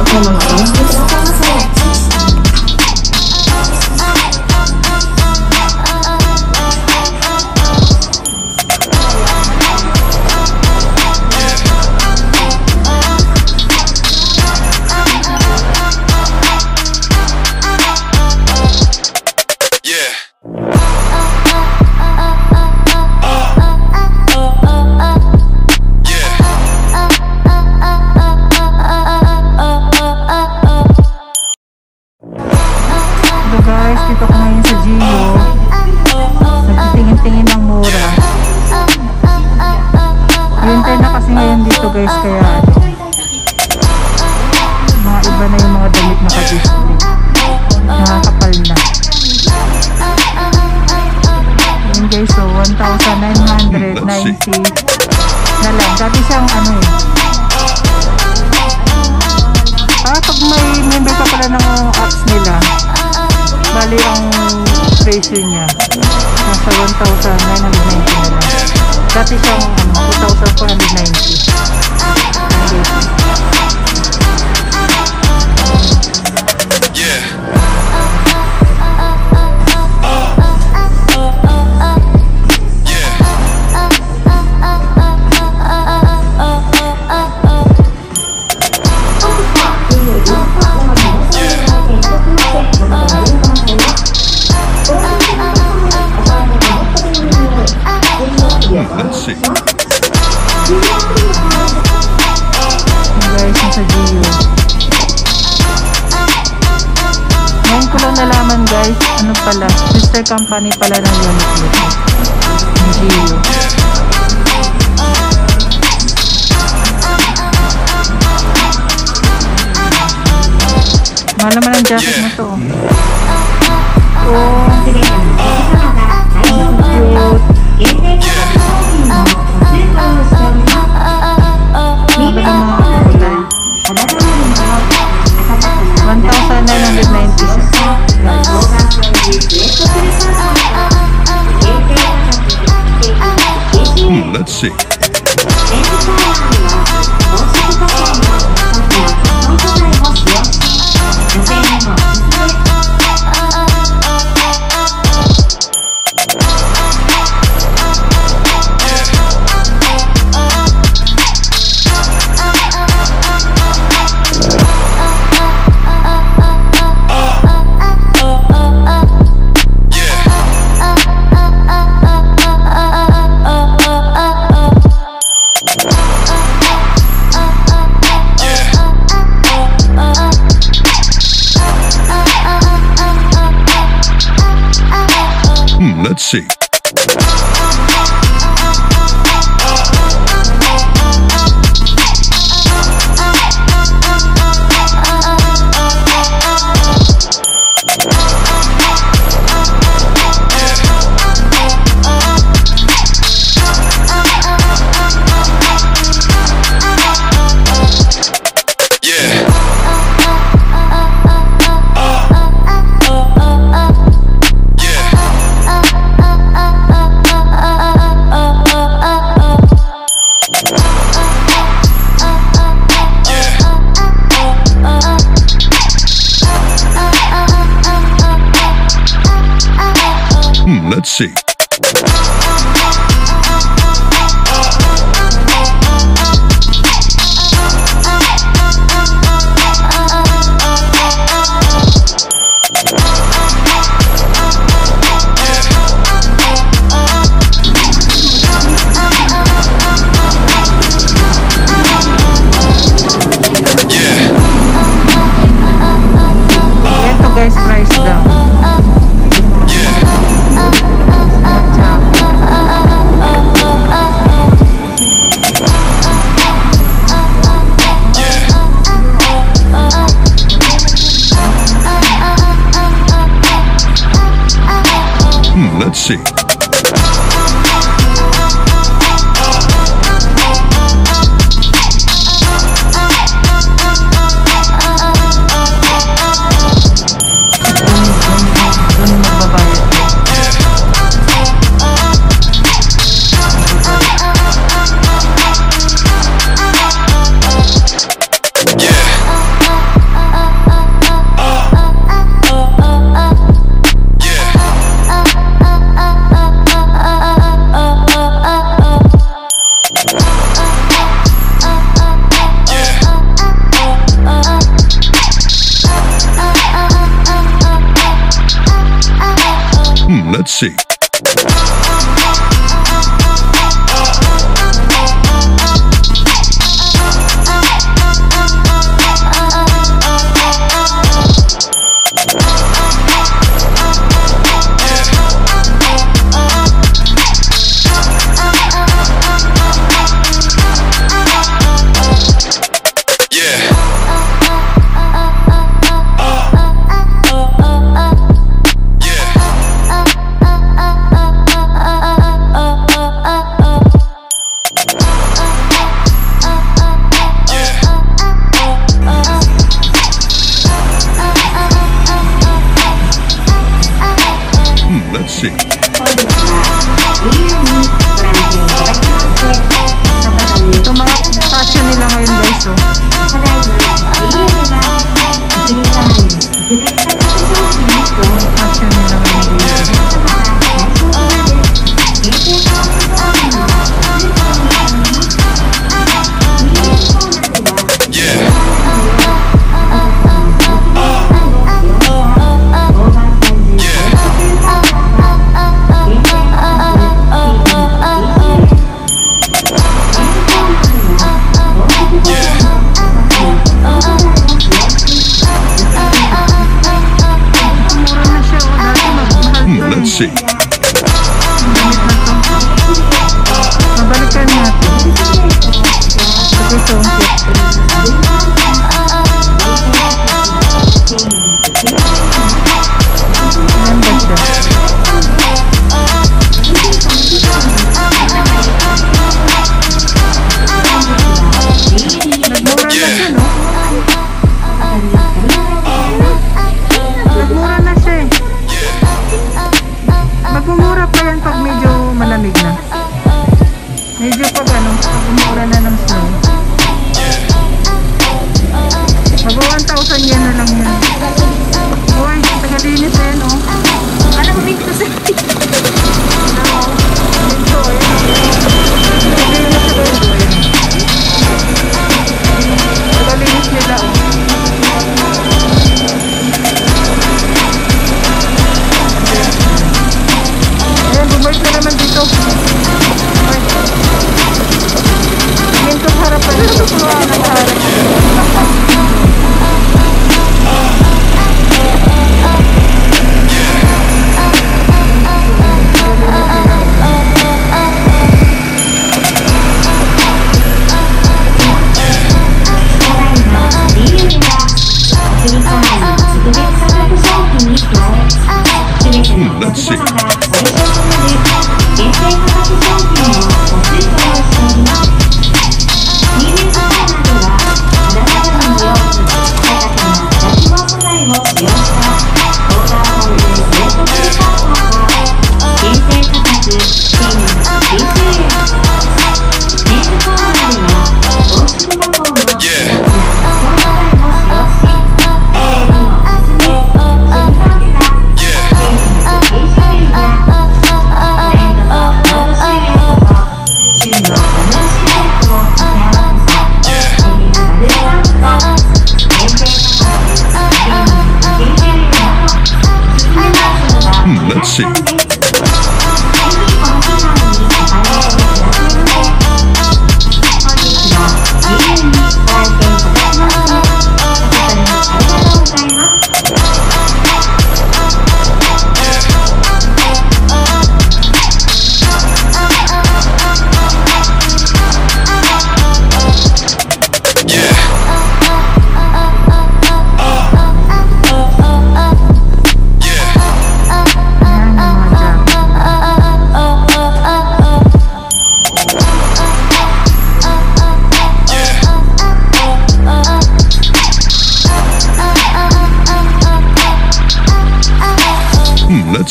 upon my mind. 1,990 na lang. Dati siyang ano eh. Ah, pag may member ka pala ng apps nila, bali ang presyo niya nasa 1,990 na lang. Dati siyang ano, 2,490. Pala, sister company pala ng Uniqlo. Ang Gio. Mahal naman ang jacket mo to. Oh, cute. Hmm, let's see. See. See. Let's see. See.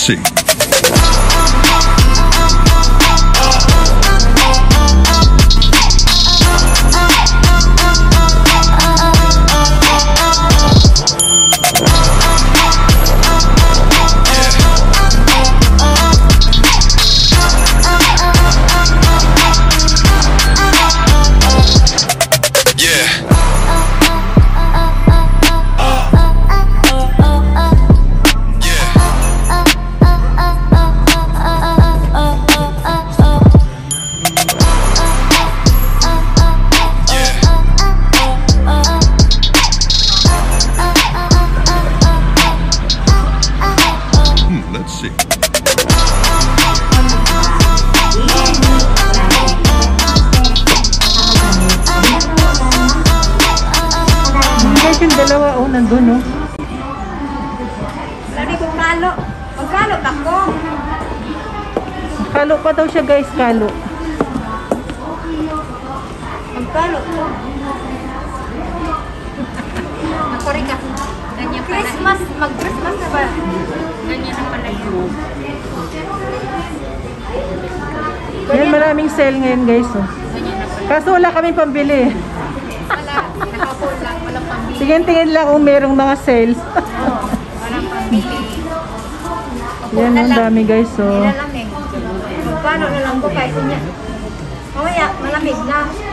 See. Guys yung dalawa, oh, nandun, oh. Lari ko kalo. Magkalo tako. Kalo pa daw siya, guys, kalo. Magkalo to. Nakori ka. Ganyan pala. Christmas, mag-Christmas na ba? Ganyan na pala yun. Yan, maraming sale ngayon, guys, oh. Ganyan na pala. Kaso wala kami pambili. Nakapul lang. Kung merong mga sales. Yan, ang dami, guys, oh. Magkano na lang ko kahit niya. Mamaya, malamig na.